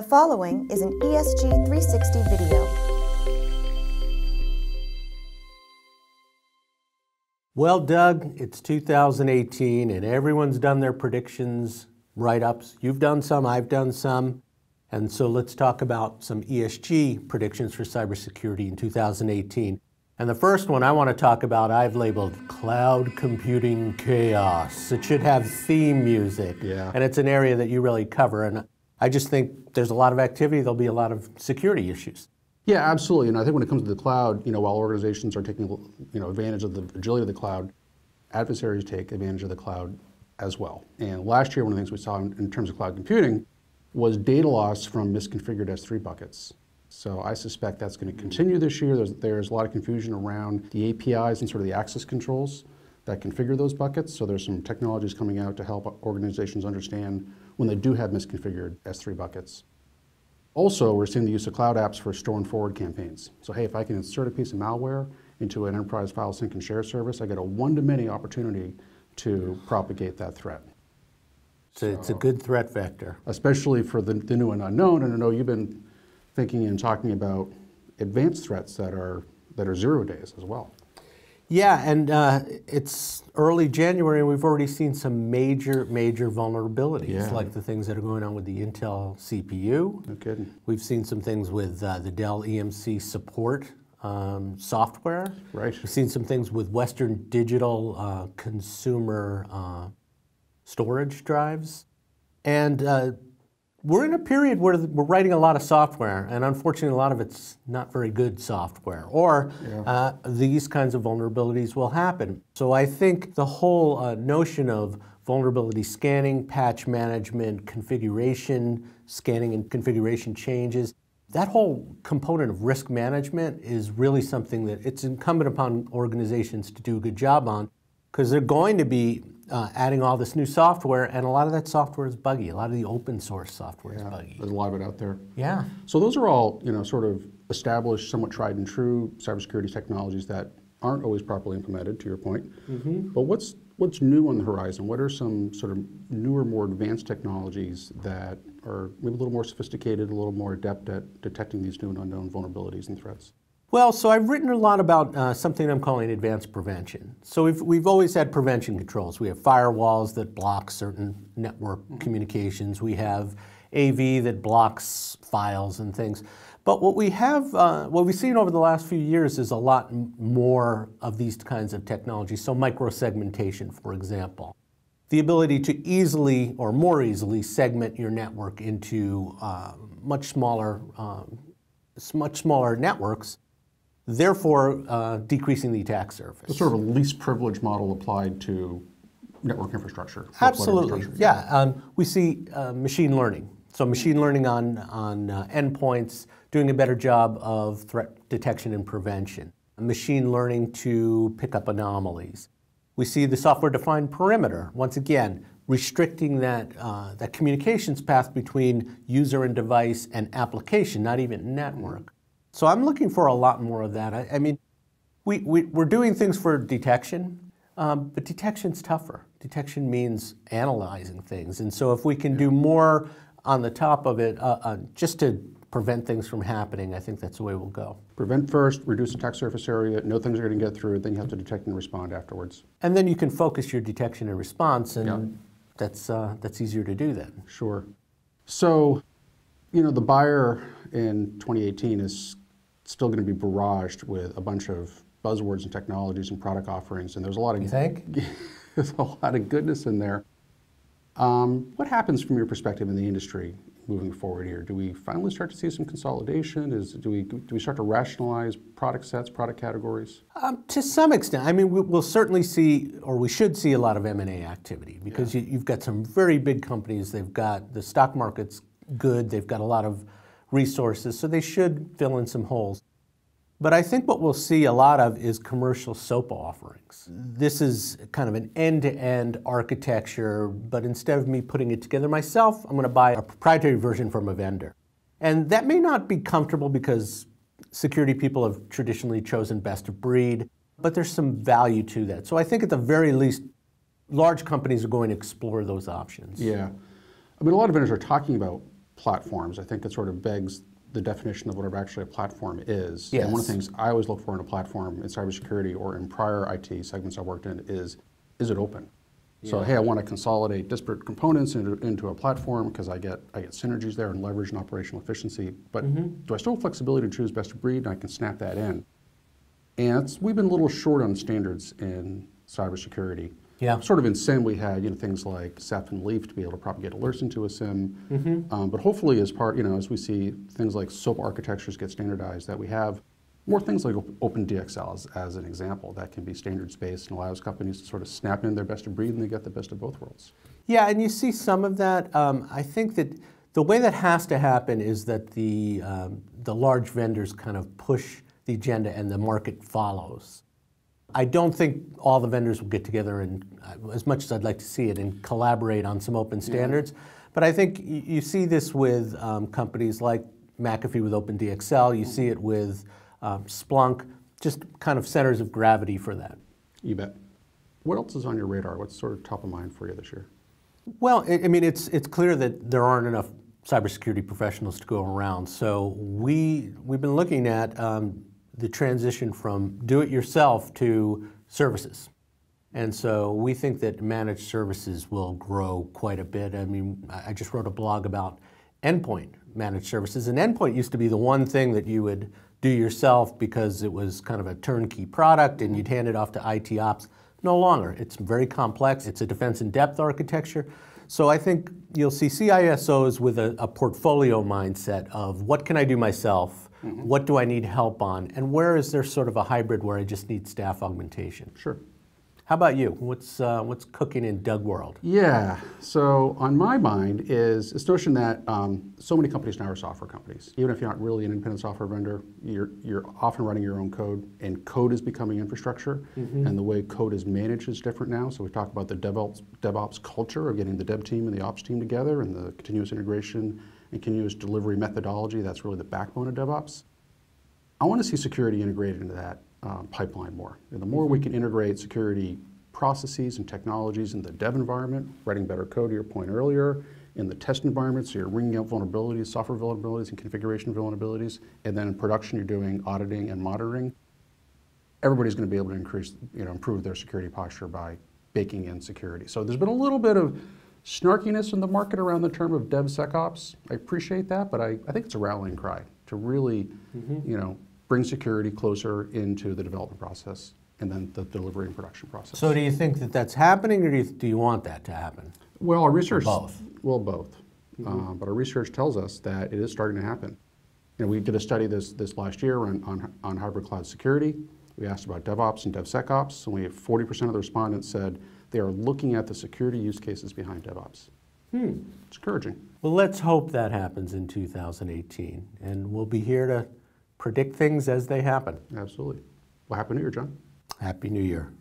The following is an ESG 360 video. Well, Doug, it's 2018 and everyone's done their predictions, write ups. You've done some, I've done some. And so let's talk about some ESG predictions for cybersecurity in 2018. And the first one I want to talk about, I've labeled cloud computing chaos. It should have theme music. Yeah. And it's an area that you really cover. And I just think there's a lot of activity, there'll be a lot of security issues. Yeah, absolutely. And I think when it comes to the cloud, you know, while organizations are taking, you know, advantage of the agility of the cloud, adversaries take advantage of the cloud as well. And last year, one of the things we saw in, in terms of cloud computing was data loss from misconfigured S3 buckets. So I suspect that's going to continue this year. There's, there's a lot of confusion around the APIs and sort of the access controls that configure those buckets. So there's some technologies coming out to help organizations understand when they do have misconfigured S3 buckets. Also, we're seeing the use of cloud apps for store and forward campaigns. So hey, if I can insert a piece of malware into an enterprise file sync and share service, I get a one-to-many opportunity to propagate that threat. So it's a good threat vector. Especially for the, the new and unknown, and I know you've been thinking and talking about advanced threats that are, that are zero days as well. Yeah, and uh, it's early January, and we've already seen some major, major vulnerabilities, Yeah. like the things that are going on with the Intel CPU. No kidding. We've seen some things with uh, the Dell EMC support um, software. Right. We've seen some things with Western Digital uh, consumer uh, storage drives. And uh, we're in a period where we're writing a lot of software, and unfortunately, a lot of it's not very good software, or uh, these kinds of vulnerabilities will happen. So I think the whole uh, notion of vulnerability scanning, patch management, configuration, scanning and configuration changes, that whole component of risk management is really something that it's incumbent upon organizations to do a good job on because they're going to be uh, adding all this new software, and a lot of that software is buggy. A lot of the open source software is buggy. There's a lot of it out there. Yeah. So those are all, you know, sort of established, somewhat tried and true cybersecurity technologies that aren't always properly implemented, to your point. But what's what's new on the horizon? What are some sort of newer, more advanced technologies that are maybe a little more sophisticated, a little more adept at detecting these new and unknown vulnerabilities and threats? Well, so I've written a lot about uh, something I'm calling advanced prevention. So we've, we've always had prevention controls. We have firewalls that block certain network communications. We have AV that blocks files and things. But what we have, uh, what we've seen over the last few years is a lot more of these kinds of technologies. So microsegmentation, for example. The ability to easily or more easily segment your network into uh, much smaller, um, much smaller networks therefore uh, decreasing the attack surface. It's sort of a least privilege model applied to network infrastructure. Absolutely, infrastructure. yeah. Um, we see uh, machine learning. So machine learning on, on uh, endpoints, doing a better job of threat detection and prevention. Machine learning to pick up anomalies. We see the software-defined perimeter, once again, restricting that, uh, that communications path between user and device and application, not even network. So I'm looking for a lot more of that. I, I mean, we, we, we're doing things for detection, um, but detection's tougher. Detection means analyzing things. And so if we can do more on the top of it, uh, uh, just to prevent things from happening, I think that's the way we'll go. Prevent first, reduce attack surface area, no things are going to get through, then you have to detect and respond afterwards. And then you can focus your detection and response, and Yeah. that's, uh, that's easier to do then. Sure. So, you know, the buyer in 2018 is still going to be barraged with a bunch of buzzwords and technologies and product offerings, and there's a lot of You think? there's a lot of goodness in there. Um, what happens from your perspective in the industry moving forward here? Do we finally start to see some consolidation? Is do we do we start to rationalize product sets, product categories? Um, to some extent, I mean, we- we'll certainly see, or we should see, a lot of M and A activity because you, you've got some very big companies. They've got the stock market's good. They've got a lot of resources, so they should fill in some holes. But I think what we'll see a lot of is commercial SOAPA offerings. This is kind of an end-to-end architecture, but instead of me putting it together myself, I'm going to buy a proprietary version from a vendor. And that may not be comfortable because security people have traditionally chosen best of breed, but there's some value to that. So I think at the very least, large companies are going to explore those options. Yeah, I mean, a lot of vendors are talking about platforms, I think it sort of begs the definition of whatever actually a platform is. And one of the things I always look for in a platform in cybersecurity or in prior IT segments I worked in is, is it open? So, hey, I want to consolidate disparate components into, into a platform because I get, I get synergies there and leverage and operational efficiency. But mm-hmm. do I still have flexibility to choose best of breed and I can snap that in? And it's, we've been a little short on standards in cybersecurity. Yeah. Sort of in SIEM, we had you know things like CEF and LEEF to be able to propagate alerts into a SIEM. Mm-hmm. Um, but hopefully, as part you know, as we see things like SOAPA architectures get standardized, that we have more things like op- OpenDXL as, as an example that can be standards based and allows companies to sort of snap in their best of breed and they get the best of both worlds. Yeah, and you see some of that. Um, I think that the way that has to happen is that the um, the large vendors kind of push the agenda and the market follows. I don't think all the vendors will get together and, uh, as much as I'd like to see it, and collaborate on some open standards. But I think you, see this with um, companies like McAfee with OpenDXL. You see it with um, Splunk, just kind of centers of gravity for that. You bet. What else is on your radar? What's sort of top of mind for you this year? Well, I I mean, it's, it's clear that there aren't enough cybersecurity professionals to go around. So we, we've been looking at um, the transition from do-it-yourself to services. And so we think that managed services will grow quite a bit. I mean, I I just wrote a blog about endpoint managed services. And endpoint used to be the one thing that you would do yourself because it was kind of a turnkey product and you'd hand it off to IT ops. No longer. It's very complex. It's a defense in depth architecture. So I think you'll see CISOs with a, a portfolio mindset of what can I do myself? What do I need help on? And where is there sort of a hybrid where I just need staff augmentation? Sure. How about you? What's, uh, what's cooking in Doug World? Yeah. So on my mind is this notion that um, so many companies now are software companies. Even if you're not really an independent software vendor, you're you're often writing your own code, and code is becoming infrastructure. And the way code is managed is different now. So we talk about the DevOps DevOps culture of getting the dev team and the ops team together, and the continuous integration and continuous delivery methodology. That's really the backbone of DevOps. I want to see security integrated into that um, pipeline more. And the more we can integrate security processes and technologies in the dev environment, writing better code, to your point earlier, in the test environment, so you're ringing out vulnerabilities, software vulnerabilities, and configuration vulnerabilities, and then in production, you're doing auditing and monitoring. Everybody's going to be able to increase, you know, improve their security posture by baking in security. So there's been a little bit of snarkiness in the market around the term of DevSecOps. I appreciate that, but I, I think it's a rallying cry to really, you know, bring security closer into the development process and then the delivery and production process. So do you think that that's happening or do you, do you want that to happen? well, our research both? Well, both. Uh, but our research tells us that it is starting to happen. You know, we did a study this this last year on, on, on hybrid cloud security. We asked about DevOps and DevSecOps, and we have 40% of the respondents said they are looking at the security use cases behind DevOps. Hmm. It's encouraging. Well, let's hope that happens in 2018, and we'll be here to predict things as they happen. Absolutely. Well, happy New Year, Jon. Happy New Year.